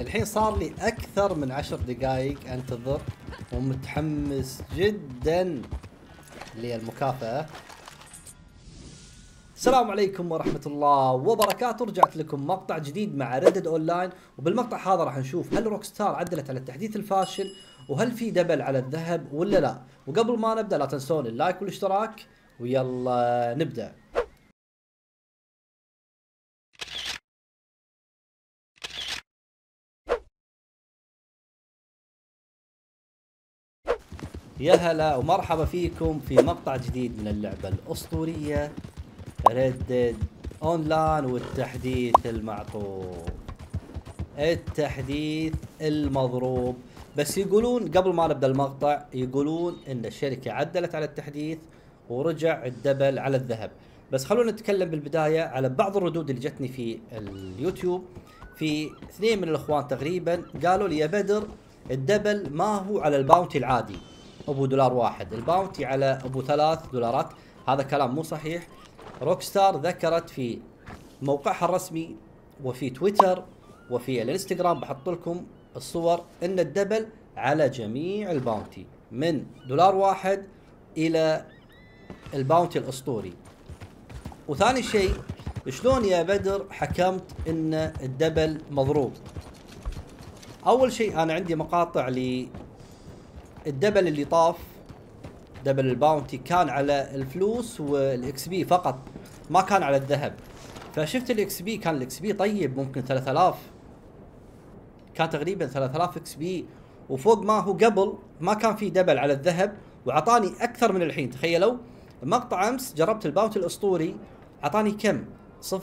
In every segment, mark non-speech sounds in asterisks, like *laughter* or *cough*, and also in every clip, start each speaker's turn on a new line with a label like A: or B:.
A: الحين صار لي أكثر من عشر دقائق أنتظر. ومتحمس جدا للمكافأة. السلام عليكم ورحمة الله وبركاته. رجعت لكم مقطع جديد مع Red Dead Online وبالمقطع هذا راح نشوف هل Rockstar عدلت على التحديث الفاشل وهل في double على الذهب ولا لا. وقبل ما نبدأ لا تنسون ال like والاشتراك. ويلا نبدأ. يا هلا ومرحبا فيكم في مقطع جديد من اللعبة الأسطورية Red Dead Online والتحديث المعطوب التحديث المضروب. بس يقولون قبل ما نبدأ المقطع يقولون إن الشركة عدلت على التحديث ورجع ال double على الذهب. بس خلونا نتكلم بالبداية على بعض الردود اللي جتني في اليوتيوب. في اثنين من الإخوان تقريبا قالوا لي يا بدر ال double ما هو على ال bounty العادي. أبو دولار واحد. ال bounty على أبو ثلاث دولارات. هذا كلام مو صحيح. Rockstar ذكرت في موقعها الرسمي وفي تويتر وفي الانستغرام. بحط لكم الصور. إن ال double على جميع ال bounty من دولار واحد إلى ال bounty الأسطوري. وثاني شيء شلون يا بدر حكمت إن ال double مضروب؟ أول شيء أنا عندي مقاطع لل double اللي طاف double ال bounty كان على الفلوس وال XP فقط ما كان على الذهب. فشفت ال XP كان ال XP طيب ممكن 3000 كان تقريبا 3000 XP وفوق ما هو قبل ما كان في double على الذهب واعطاني أكثر من الحين. تخيلوا مقطع أمس جربت ال bounty الأسطوري اعطاني كم؟ 0.4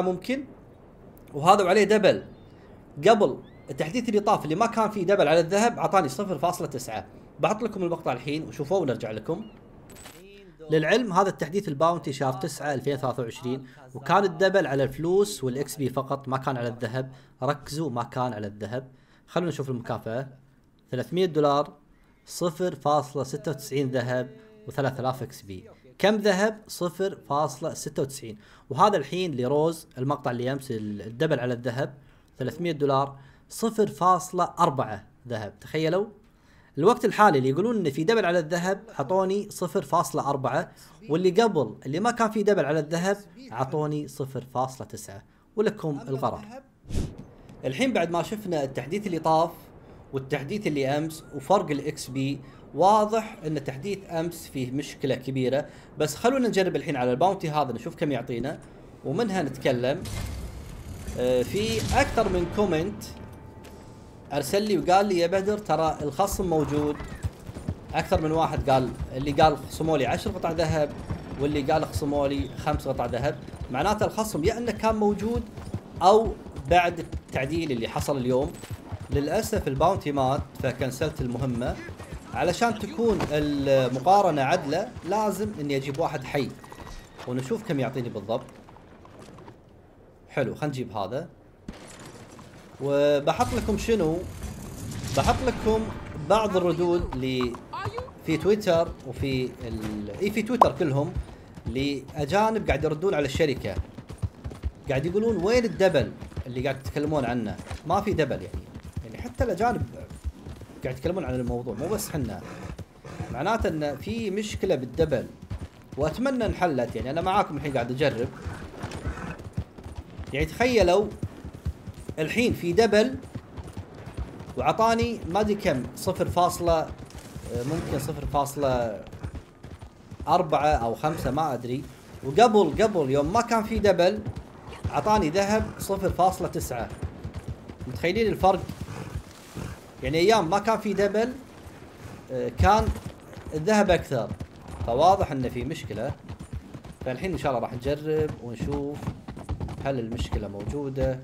A: ممكن وهذا وعليه double. قبل التحديث اللي طاف اللي ما كان فيه double على الذهب أعطاني 0.9 بحط لكم المقطع الحين وشوفوه ونرجع لكم. للعلم هذا التحديث ال bounty شهر 9 2023 وكان ال double على الفلوس وال XP فقط ما كان على الذهب. ركزوا ما كان على الذهب. خلونا نشوف المكافأة. 300 دولار 0.96 ذهب و3000 XP. كم ذهب؟ 0.96 وهذا الحين لروز المقطع اللي امس ال double على الذهب. 300 دولار 0.4 ذهب. تخيلوا؟ الوقت الحالي اللي يقولون إن في double على الذهب أعطوني 0.4 واللي قبل اللي ما كان في double على الذهب أعطوني 0.9 ولكم القرار الحين بعد ما شفنا التحديث اللي طاف والتحديث اللي أمس وفرق ال XP واضح إن تحديث أمس فيه مشكلة كبيرة. بس خلونا نجرب الحين على ال bounty هذا نشوف كم يعطينا ومنها نتكلم آه، في أكثر من comment أرسل لي وقال لي يا بدر ترى الخصم موجود. أكثر من واحد قال اللي قال خصموا لي 10 قطع ذهب واللي قال خصموا لي خمس قطع ذهب. معناته الخصم يا إنه كان موجود أو بعد التعديل اللي حصل اليوم. للأسف الباونتي مات فكنسلت المهمة. علشان تكون المقارنة عدلة لازم إني أجيب واحد حي. ونشوف كم يعطيني بالضبط. حلو خلينا نجيب هذا. وبحط لكم شنو؟ بحط لكم بعض الردود اللي في تويتر وفي ال... اي في تويتر كلهم لأجانب قاعد يردون على الشركة. قاعد يقولون وين ال double اللي قاعد تتكلمون عنه؟ ما في double يعني. يعني حتى الأجانب قاعد يتكلمون عن الموضوع مو بس حنا. معناته إن في مشكلة بال double. وأتمنى انحلت. يعني أنا معاكم الحين قاعد أجرب. يعني تخيلوا الحين في double وعطاني ما أدري كم صفر فاصلة ممكن صفر فاصلة أربعة أو خمسة ما أدري. وقبل قبل يوم ما كان في دبل عطاني ذهب صفر فاصلة تسعة. متخيلين الفرق؟ يعني أيام ما كان في دبل كان الذهب أكثر. فواضح أن في مشكلة. فالحين إن شاء الله راح نجرب ونشوف هل المشكلة موجودة.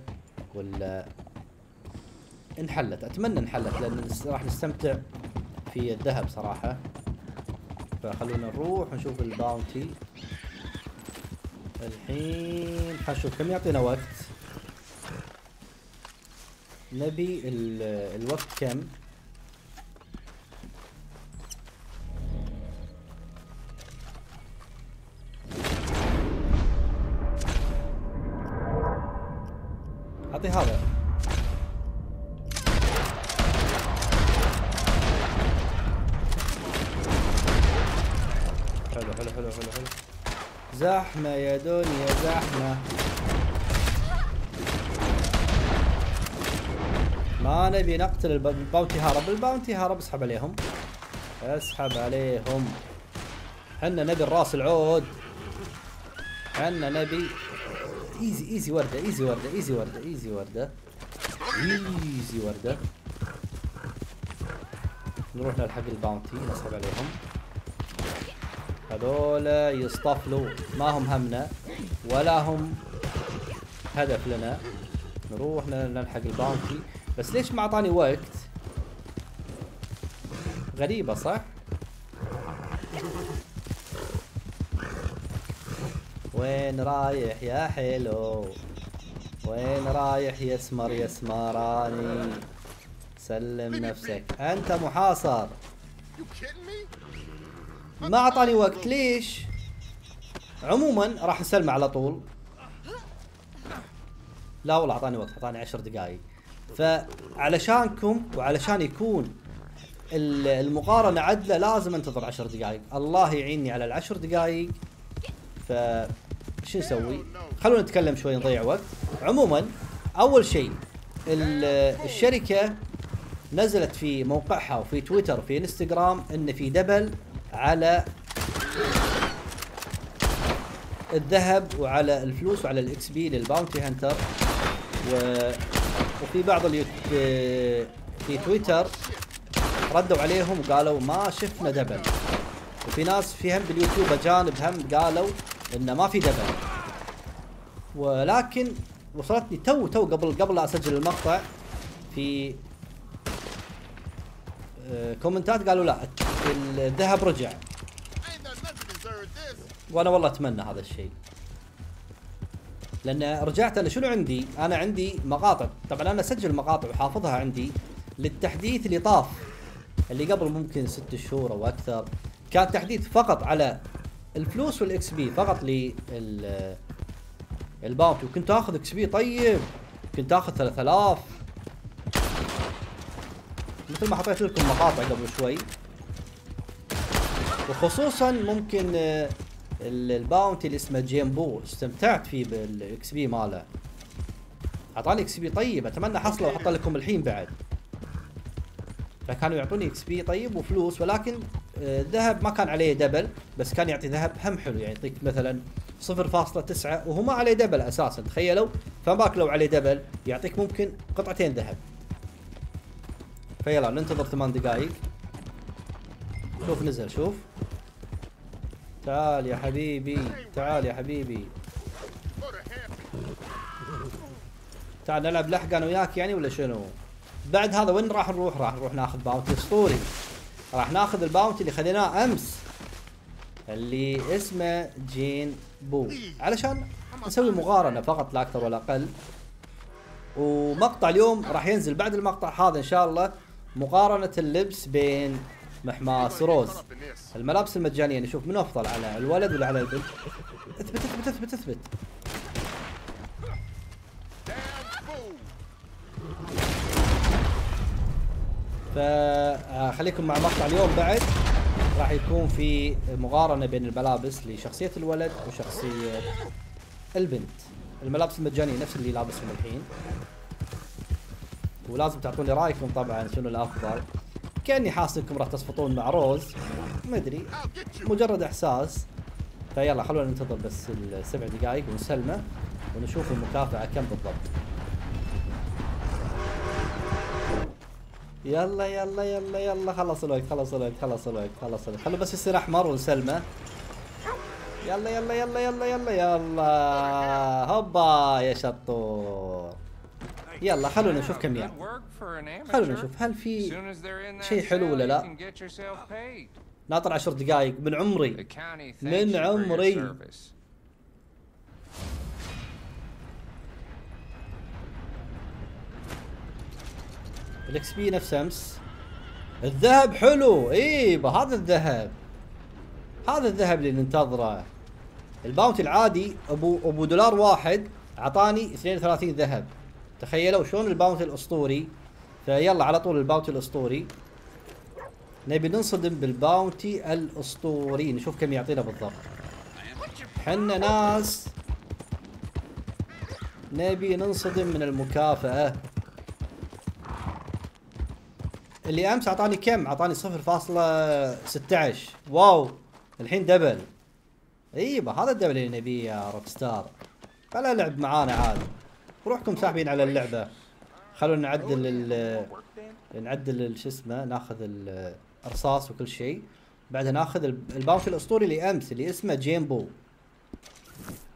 A: ولا انحلت؟ أتمنى انحلت لأن راح نستمتع في الذهب صراحة. فخلونا نروح ونشوف الباونتي. الحين حنشوف كم يعطينا وقت؟ نبي الوقت كم؟ زحمة يا دنيا زحمة. ما نبي نقتل ال b- ال bounty هارب. ال bounty هارب اسحب عليهم. اسحب عليهم. حنا نبي الراس العود. حنا نبي easy easy وردة easy وردة easy وردة easy وردة. easy وردة. نروح نلحق ال bounty نسحب عليهم. هذولا يصطفلوا. ما هم همنا ولا هم هدف لنا. نروح نلحق الباونتي بس ليش ما أعطاني وقت؟ غريبة صح؟ وين رايح يا حلو وين رايح يا اسمر يا اسمراني سلم نفسك. أنت محاصر? ما أعطاني وقت. ليش؟ عموما راح نسلمه على طول. لا والله أعطاني وقت أعطاني عشر دقائق فعلشانكم وعلشان يكون ال- المقارنة عدلة لازم أنتظر عشر دقائق الله يعيني على العشر دقائق ف شو نسوي؟ خلونا نتكلم شوي نضيع وقت. عموما أول شيء ال- الشركة نزلت في موقعها وفي تويتر وفي إنستغرام إن في double على الذهب وعلى الفلوس وعلى ال XP لل bounty hunter. و... وفي بعض اليوت... في تويتر ردوا عليهم وقالوا ما شفنا double. وفي ناس في هم باليوتيوب اجانب هم قالوا إنه ما في double. ولكن وصلتني تو تو قبل قبل أسجل المقطع في كومنتات قالوا لا الذهب رجع. وأنا والله أتمنى هذا الشيء. لأن رجعت أنا شنو عندي؟ أنا عندي مقاطع. طبعا أنا أسجل مقاطع وحافظها عندي للتحديث اللي طاف اللي قبل ممكن ست شهور أو أكثر. كان تحديث فقط على الفلوس وال XP فقط لل ال bounty وكنت آخذ XP طيب. كنت آخذ 3000 مثل ما حطيت لكم مقاطع قبل شوي. وخصوصا ممكن آه، ال- ال bounty اللي اسمه جيمبو استمتعت فيه بال XP ماله. أعطاني XP طيب أتمنى احصله وأحط لكم الحين بعد. فكانوا يعطوني XP طيب وفلوس ولكن آه، الذهب ما كان عليه double بس كان يعطي ذهب هم حلو يعني يعطيك مثلا 0.9 وهو ما عليه double أساسا تخيلوا. فما لو عليه double يعطيك ممكن قطعتين ذهب. فيلا ننتظر ثمان دقائق شوف نزل شوف تعال يا حبيبي تعال يا حبيبي. تعال نلعب لحق أنا وياك يعني ولا شنو؟ بعد هذا وين راح نروح؟ راح نروح ناخذ bounty أسطوري. راح ناخذ ال bounty اللي خذيناه أمس اللي اسمه جين بو علشان نسوي مقارنة فقط لا أكثر ولا أقل. ومقطع اليوم راح ينزل بعد المقطع هذا إن شاء الله مقارنة اللبس بين محماس روز. الملابس المجانية نشوف منو أفضل على الولد ولا على البنت؟ اثبت اثبت اثبت اثبت. فخليكم مع مقطع اليوم بعد راح يكون في مقارنة بين الملابس لشخصية الولد وشخصية البنت الملابس المجانية نفس اللي لابسهم الحين ولازم تعطوني رأيكم طبعا شنو الأفضل. كأني حاسس انكم راح تصفطون مع روز. ما
B: أدري.
A: مجرد إحساس. فيلا خلونا ننتظر بس السبع دقائق ونسلمه ونشوف المكافأة كم بالضبط. يلا يلا يلا يلا خلص الوقت خلص الوقت خلص الوقت خلص الوقت. خلوا بس يصير أحمر ونسلمه. يلا يلا يلا يلا يلا يلا. هوبا يا شطور. يلا خلونا نشوف كم يا خلونا نشوف هل في شيء حلو ولا لا؟ ناطر عشر دقائق من عمري من عمري. ال XP نفس أمس. الذهب حلو اي هذا الذهب. هذا الذهب اللي ننتظره. ال bounty العادي أبو أبو دولار واحد أعطاني 32 ذهب. تخيلوا شلون ال bounty الاسطوري فيلا على طول ال bounty الاسطوري نبي ننصدم بال bounty الأسطوري نشوف كم يعطينا بالضبط. حنا ناس. نبي ننصدم من المكافأة. اللي أمس أعطاني كم؟ أعطاني 0.16 wow الحين double. أيوه هذا ال double اللي نبيه يا Rockstar. خلا لعب معانا عاد. روحكم ساحبين على اللعبة. خلونا نعدل ال نعدل شو اسمه ناخذ الرصاص وكل شيء. بعدها ناخذ الب- ال bounty الأسطوري اللي أمس اللي اسمه جيمبو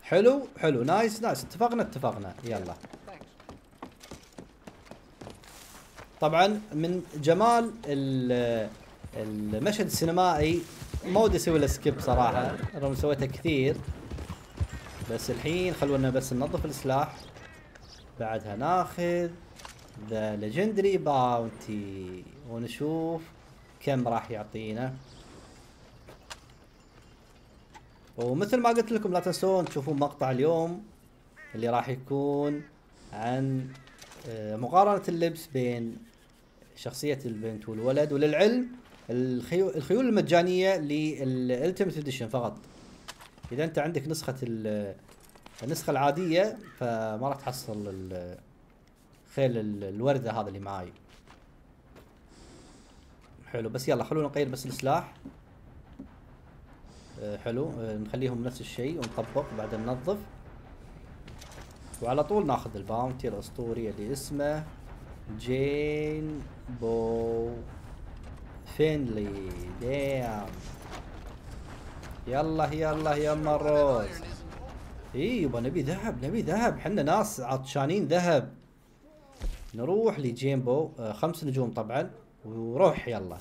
A: حلو حلو. nice nice. اتفقنا اتفقنا. يلا. طبعا من جمال ال- المشهد السينمائي ما ودي أسوي له skip صراحة. رغم سويته كثير. بس الحين خلونا بس ننظف السلاح. بعدها ناخذ the legendary bounty ونشوف كم راح يعطينا. ومثل ما قلت لكم لا تنسون تشوفون مقطع اليوم اللي راح يكون عن آه، مقارنة اللبس بين شخصية البنت والولد وللعلم الخيول, المجانية للالتيمت اديشن فقط. إذا أنت عندك نسخة النسخة العادية فما راح تحصل خيل ال- الوردة هذا اللي معاي. حلو بس يلا خلونا نغير بس السلاح. آه، حلو آه، نخليهم نفس الشيء ونطبق بعدين ننظف. وعلى طول ناخذ ال bounty الأسطوري اللي اسمه جين بو فينلي. دام يلا يلا يما الروز اي يبا نبي ذهب نبي ذهب. حنا ناس عطشانين ذهب. نروح لجيمبو آه خمس نجوم طبعا. وروح يلا.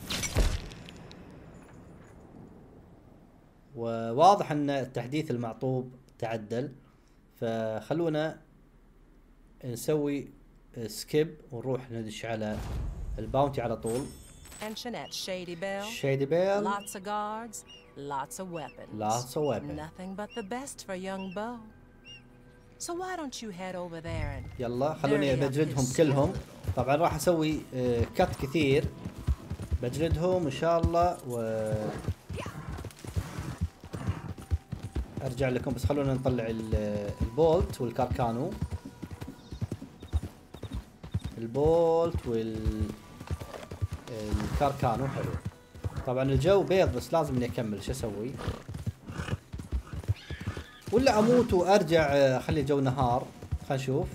A: وواضح إن التحديث المعطوب تعدل. فخلونا نسوي skip ونروح ندش على ال bounty على طول.
C: Shady
A: Belle
C: Lots of weapons.
A: Lots of weapons.
C: Nothing but the best for young Beau. So why don't you head over there and
A: يلا خلوني بجلدهم كلهم طبعا راح أسوي آه، cut كثير بجلدهم إن شاء الله و أرجع لكم بس خلونا نطلع ال- ال bolt وال Carcano ال bolt وال ال Carcano حلو طبعا الجو بيض بس لازم إني أكمل. شو أسوي؟ ولا أموت وأرجع آه، أخلي الجو نهار. خلينا نشوف.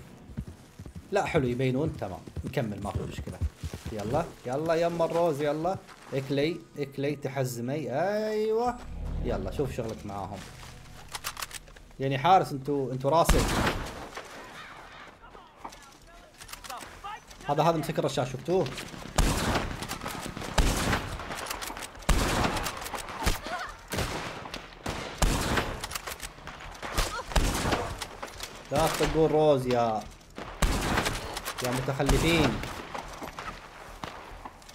A: لا حلو يبينون. تمام نكمل ما في مشكلة. يلا يلا يما الروز يلا. اكلي اكلي تحزمي. أيوه. يلا شوف شغلك معاهم. يعني حارس انتو انتو راسك هذا هذا مسك الرشاش شفتوه؟ لا تطقون روز يا يا متخلفين.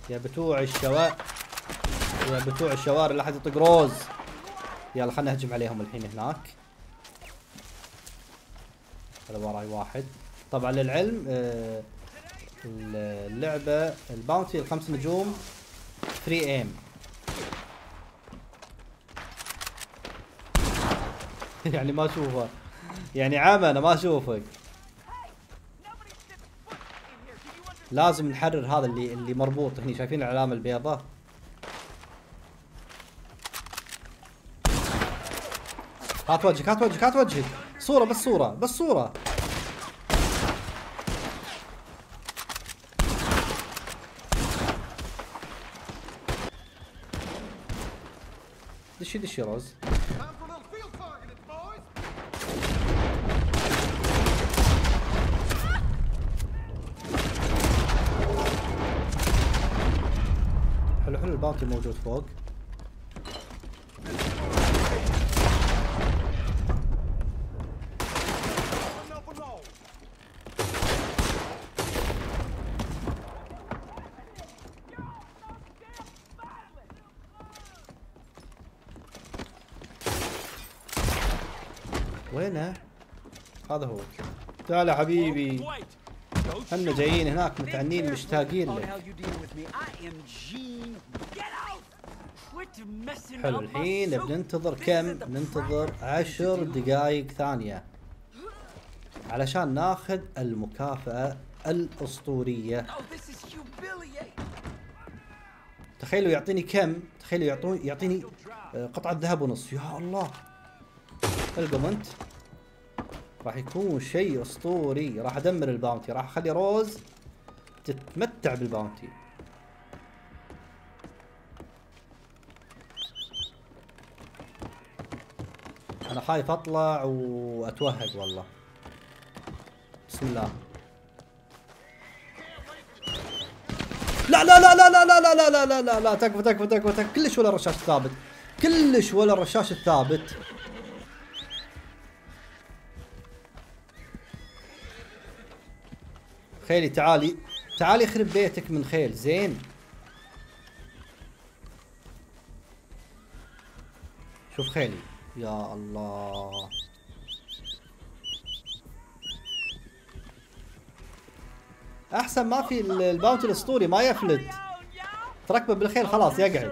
A: يا بتوع الشوارع يا بتوع الشوارع لا حد يطق روز. يلا خلنا نهجم عليهم الحين هناك. هذا وراي واحد. طبعا للعلم آه، اللعبة ال bounty الخمس نجوم free aim *laughs* يعني ما أشوفه. يعني عمى أنا ما أشوفك. لازم نحرر هذا اللي اللي مربوط. هني شايفين العلامه البيضاء هات وجهك هات وجهك هات وجهك. صورة بس صورة بس صورة. دشي دشي روز القاتل موجود فوق. وينه؟ هذا هو. تعال حبيبي. إحنا جايين هناك متعنين مشتاقين لك. حلو الحين. بننتظر كم؟
D: is the
A: ننتظر
D: proper thing
A: عشر. دقائق ثانية علشان ناخذ المكافأة الأسطورية. تخيلوا يعطيني كم؟ تخيلوا يعطوني يعطيني آه، قطعة ذهب ونص يا الله القم انت راح يكون شيء أسطوري راح أدمر ال bounty راح أخلي روز تتمتع بال bounty أنا خايف اطلع واتوهق والله بسم الله لا لا لا لا لا لا لا لا لا لا لا لا تكفى تكفى تكفى كلش ولا الرشاش الثابت كلش ولا الرشاش الثابت خيلي تعالي تعالي يخرب بيتك من خيل زين شوف خيلي يا الله. أحسن ما في ال- الباونتي الأسطوري ما يفلت. تركبه بالخيل خلاص يقعد.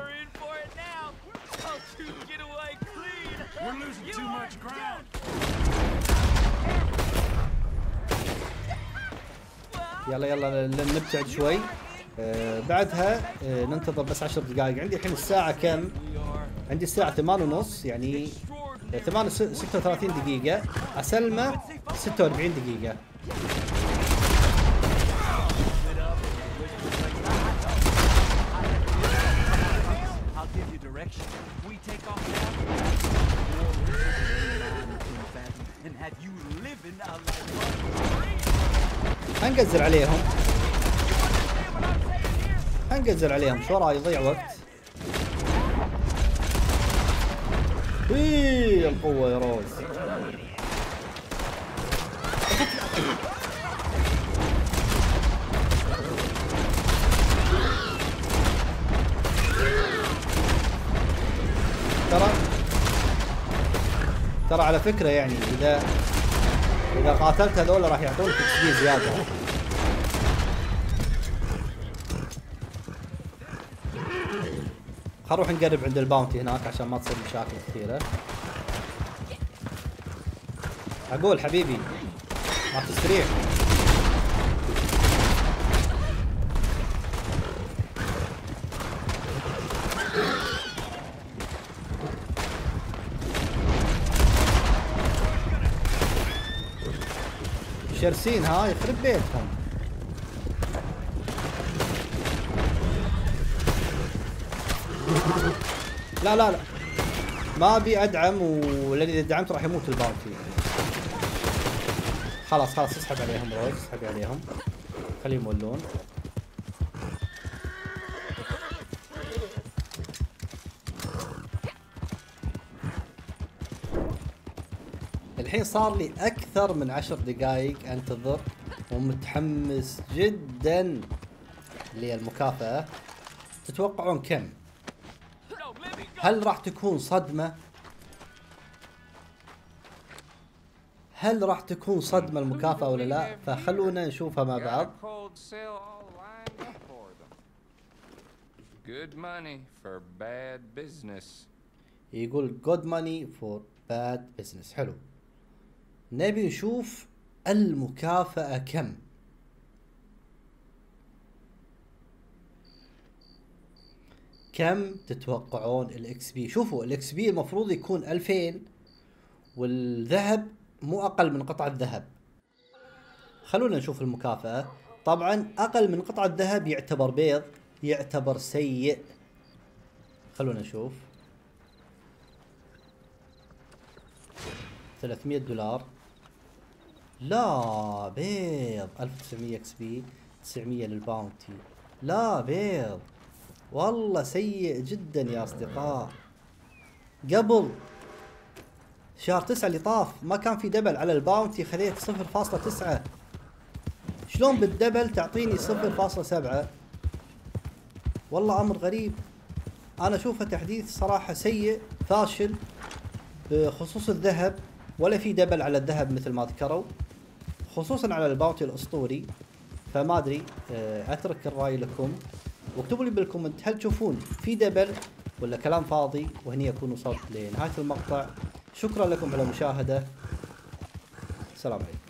A: يلا يلا نبتعد شوي. آه بعدها آه ننتظر بس عشر دقائق عندي الحين الساعة كم؟ عندي الساعة 8 ونص يعني 8 36 دقيقة. أسلمة 46 دقيقة. هنقزل عليهم. هنقزل عليهم. شو راي يضيع وقت؟ إيه القوة يا روز ترى ترى على فكرة يعني إذا إذا قاتلت هذول راح يعطونك إكس زيادة. خل نروح نقرب عند الباونتي هناك عشان ما تصير مشاكل كثيرة. أقول حبيبي ما تستريح. شرسين ها يخرب بيتهم. لا لا لا. ما أبي أدعم ولأن إذا دعمت راح يموت الباونتي خلاص خلاص اسحب عليهم روز اسحب عليهم. خليهم يولون. الحين صار لي أكثر من عشر دقائق أنتظر. ومتحمس جدا للمكافأة. تتوقعون كم؟ هل راح تكون صدمة؟ هل راح تكون صدمة المكافأة ولا لا؟ فخلونا نشوفها مع بعض.
E: Good money for bad business.
A: يقول good money for bad business حلو نبي نشوف المكافأة كم كم تتوقعون ال XP شوفوا ال XP المفروض يكون 2000 والذهب مو أقل من قطعة ذهب. خلونا نشوف المكافأة. طبعا أقل من قطعة ذهب يعتبر بيض يعتبر سيء. خلونا نشوف. 300 دولار. لا بيض. 1900 XP 900 لل bounty. لا بيض. والله سيء جدا يا أصدقاء. قبل شهر تسعة اللي طاف ما كان في double على ال bounty خذيت 0.9 شلون بال double تعطيني 0.7 والله أمر غريب. أنا أشوفه تحديث صراحة سيء فاشل بخصوص الذهب. ولا في double على الذهب مثل ما ذكروا خصوصا على ال bounty الأسطوري. فما أدري آه، أترك الرأي لكم. واكتبوا لي بال comment هل تشوفون في double ولا كلام فاضي؟ وهني اكون وصلت لنهاية المقطع. شكرا لكم على المشاهدة. السلام عليكم.